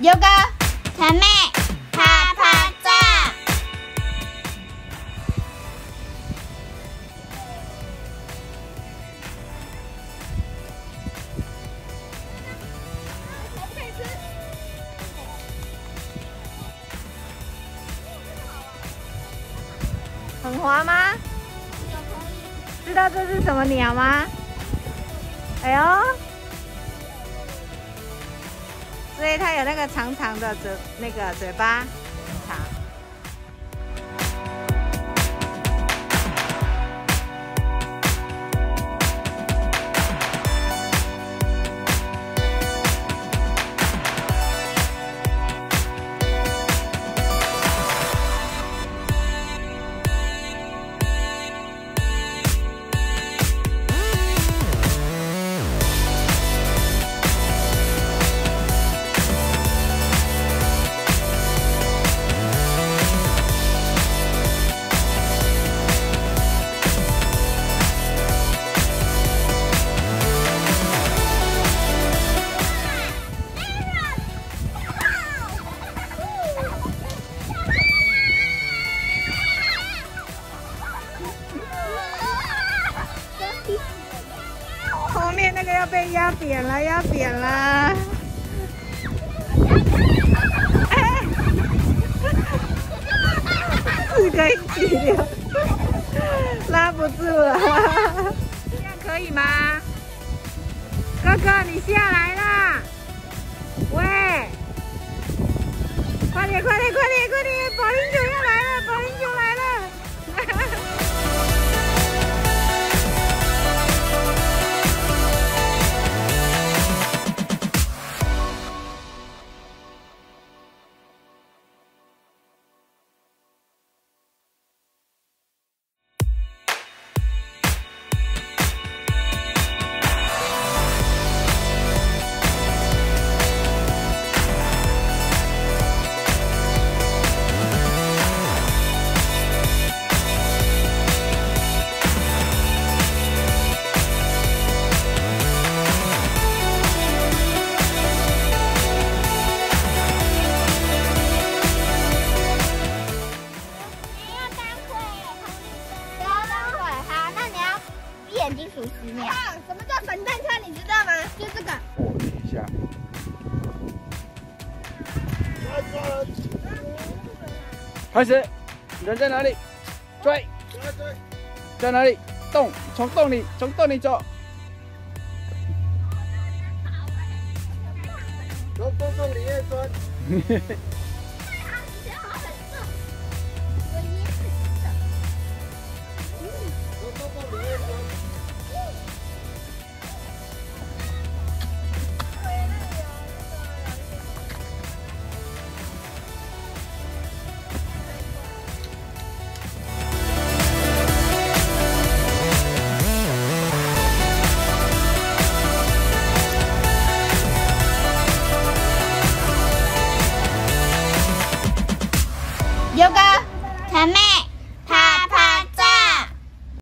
优哥，陈妹，啪啪照。很滑吗？知道这是什么鸟吗？哎呦，所以它有那个长长的嘴，那个嘴巴。那个要被压扁了，压扁了。四个一起，拉不住了。这样可以吗？哥哥，你下来啦！喂，快点，快点，快点，快点！保龄球眼睛数十秒。什么叫粉弹枪？你知道吗？就这个。哦，等一下。开始，人在哪里？追，在哪里？洞，从洞里，从洞里走。从洞洞里面钻。yoga